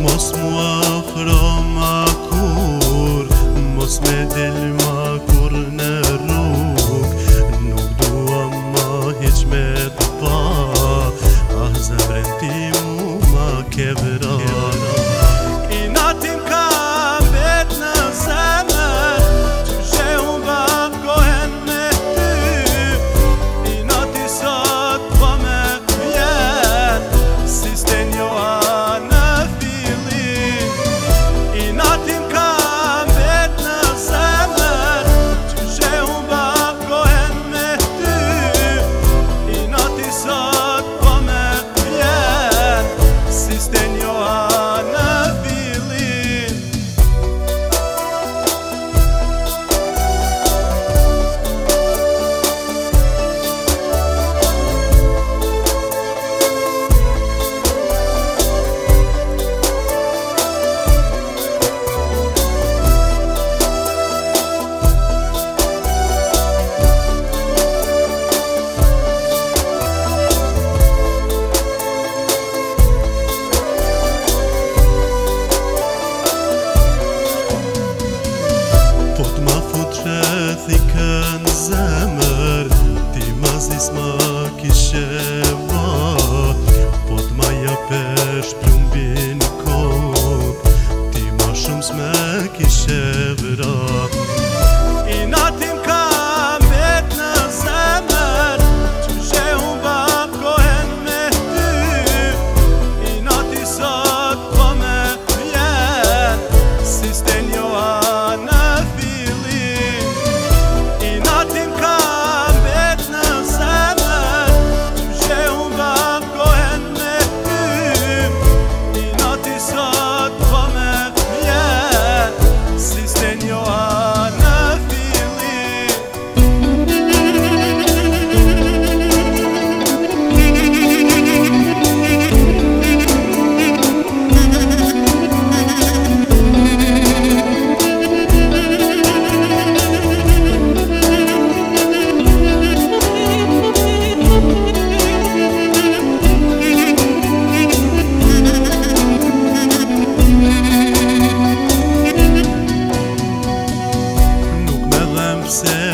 Mos mua afro ma kur Mos me del ما في كان زمر دي ما اسمك الشام sen